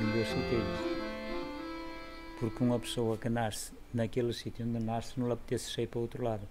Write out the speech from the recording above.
em dois. Porque uma pessoa que nasce naquele sítio onde nasce não lhe apetece sair para o outro lado.